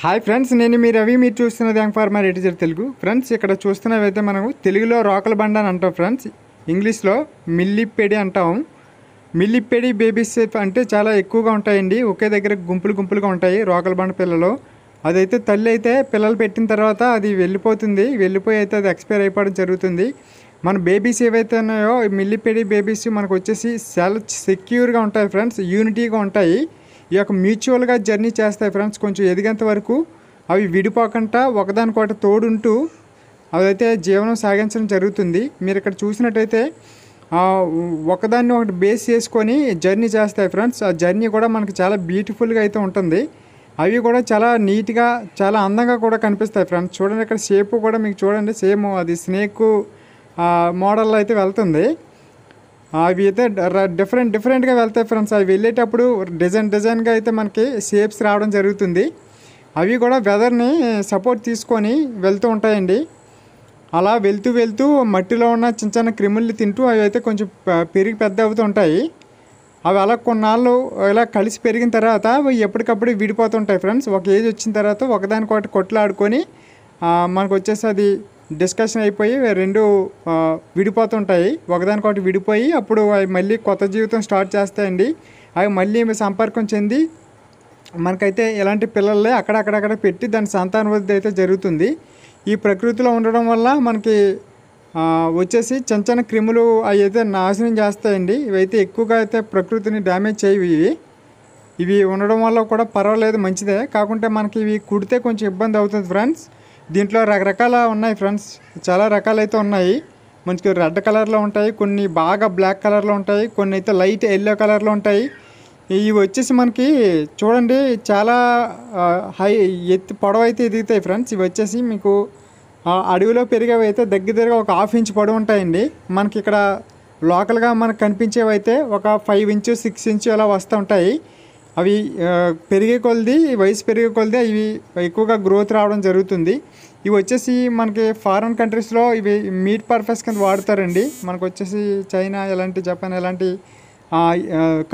Hi friends నేను మీ రవి. మీరు చూస్తున్నది young farmer editor Telugu. Friends ఇక్కడ చూస్తున్నవైతే మనము తెలుగులో రోకల బండ అని అంటాం ఫ్రెండ్స్ ఇంగ్లీష్లో మిల్లిపెడి అంటాం. మిల్లిపెడి బేబీస్ అంటే చాలా ఎక్కువగా ఉంటాయండి. ఒకే దగ్గర గుంపులు గుంపులుగా ఉంటాయి రోకల బండ పిల్లలు. అదైతే తల్లి అయితే పిల్లలు పెట్టిన తర్వాత అది వెళ్ళిపోతుంది. వెళ్ళిపోయి అయితే అది ఎక్స్పైర్ అయిపోవడం జరుగుతుంది. మన బేబీస్ ఏవైతే ఉన్నాయో మిల్లిపెడి బేబీస్ మనకు వచ్చేసి చాలా సెక్యూర్గా ఉంటాయి ఫ్రెండ్స్ యూనిటీగా ఉంటాయి. ఈ యొక్క మ్యూచువల్గా జర్నీ చేస్తాయి ఫ్రెండ్స్. కొంచెం ఎదిగేంత వరకు అవి విడిపోకుండా ఒకదానికొకటి తోడుంటూ అవైతే జీవనం సాగించడం జరుగుతుంది. మీరు ఇక్కడ చూసినట్టయితే ఒకదాన్ని ఒకటి బేస్ చేసుకొని జర్నీ చేస్తాయి ఫ్రెండ్స్. ఆ జర్నీ కూడా మనకి చాలా బ్యూటిఫుల్గా అయితే ఉంటుంది. అవి కూడా చాలా నీట్గా చాలా అందంగా కూడా కనిపిస్తాయి ఫ్రెండ్స్. చూడండి ఇక్కడ షేపు కూడా మీకు చూడండి. సేమ్ అది స్నేక్ మోడల్లో అయితే వెళ్తుంది. అవి అయితే డిఫరెంట్ డిఫరెంట్గా వెళ్తాయి ఫ్రెండ్స్ అవి వెళ్ళేటప్పుడు డిజైన్ డిజైన్గా అయితే మనకి షేప్స్ రావడం జరుగుతుంది. అవి కూడా వెదర్ని సపోర్ట్ తీసుకొని వెళ్తూ ఉంటాయండి. అలా వెళ్తూ వెళ్తూ మట్టిలో ఉన్న చిన్న చిన్న క్రిముల్ని తింటూ అవి అయితే కొంచెం పెరిగి పెద్ద అవుతూ ఉంటాయి. అవి అలా కొన్నాళ్ళు ఇలా కలిసి పెరిగిన తర్వాత అవి ఎప్పటికప్పుడు విడిపోతుంటాయి ఫ్రెండ్స్ ఒక ఏజ్ వచ్చిన తర్వాత ఒకదానికొకటి కొట్లాడుకొని మనకు వచ్చేసి అది డిస్కషన్ అయిపోయి రెండు విడిపోతుంటాయి. ఒకదానికొకటి విడిపోయి అప్పుడు అవి మళ్ళీ కొత్త జీవితం స్టార్ట్ చేస్తాయండి. అవి మళ్ళీ సంపర్కం చెంది మనకైతే ఇలాంటి పిల్లల్ని అక్కడక్కడక్కడ పెట్టి దాని సంతానవృద్ధి అయితే జరుగుతుంది. ఈ ప్రకృతిలో ఉండడం వల్ల మనకి వచ్చేసి చిన్న చిన్న క్రిములు అవి అయితే నాశనం చేస్తాయండి. ఇవైతే ఎక్కువగా అయితే ప్రకృతిని డ్యామేజ్ చేయవు ఇవి. ఇవి ఉండడం వల్ల కూడా పర్వాలేదు మంచిదే. కాకుంటే మనకి ఇవి కుడితే కొంచెం ఇబ్బంది అవుతుంది ఫ్రెండ్స్. దీంట్లో రకరకాల ఉన్నాయి ఫ్రెండ్స్. చాలా రకాలైతే ఉన్నాయి. మంచిగా రెడ్ కలర్లో ఉంటాయి కొన్ని బాగా బ్లాక్ కలర్లో ఉంటాయి కొన్ని అయితే లైట్ ఎల్లో కలర్లో ఉంటాయి. ఇవి వచ్చేసి మనకి చూడండి చాలా హై ఎత్తు పొడవు అయితే ఎదుగుతాయి ఫ్రెండ్స్. ఇవి వచ్చేసి మీకు అడవిలో పెరిగేవి అయితే దగ్గర దగ్గర ఒక హాఫ్ ఇంచ్ పొడవు ఉంటాయండి. మనకి ఇక్కడ లోకల్గా మనకు కనిపించేవి అయితే ఒక ఫైవ్ ఇంచు సిక్స్ ఇంచు అలా వస్తూ ఉంటాయి. అవి పెరిగే కొలది వయసు పెరిగే కొలది ఇవి ఎక్కువగా గ్రోత్ రావడం జరుగుతుంది. ఇవి వచ్చేసి మనకి ఫారెన్ కంట్రీస్లో ఇవి మీట్ పర్పస్ కింద వాడతారండి. మనకు వచ్చేసి చైనా ఎలాంటి జపాన్ ఎలాంటి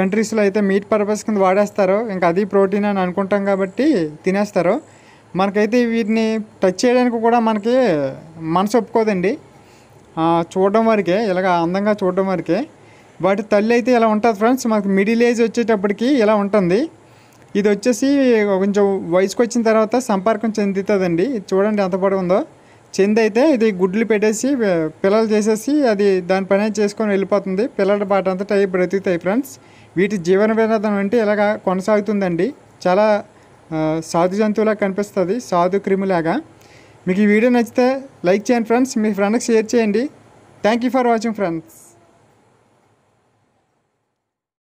కంట్రీస్లో అయితే మీట్ పర్పస్ కింద వాడేస్తారు ఇంకా అది ప్రోటీన్ అని అనుకుంటాం కాబట్టి తినేస్తారు మనకైతే వీటిని టచ్ చేయడానికి కూడా మనకి మనసు ఒప్పుకోదండి. చూడడం వరకే ఇలాగ అందంగా చూడడం వరకే. వాటి తల్లి అయితే ఇలా ఉంటుంది ఫ్రెండ్స్ మాకు మిడిల్ ఏజ్ వచ్చేటప్పటికి ఇలా ఉంటుంది? ఇది వచ్చేసి కొంచెం వయసుకు వచ్చిన తర్వాత సంపర్కం చెందుతుందండి. ఇది చూడండి ఎంత పొడవు ఉందో చెంది అయితే ఇది గుడ్లు పెట్టేసి పిల్లలు చేసేసి అది దాని పని చేసుకొని వెళ్ళిపోతుంది. పిల్లల పాట అంతటా అవి బ్రతుకుతాయి ఫ్రెండ్స్ వీటి జీవన విధానం అంటే ఇలాగా కొనసాగుతుందండి. చాలా సాధు జంతువులా కనిపిస్తుంది సాధు క్రిములాగా. మీకు ఈ వీడియో నచ్చితే లైక్ చేయండి ఫ్రెండ్స్ మీ ఫ్రెండ్కి షేర్ చేయండి. Thank you for watching friends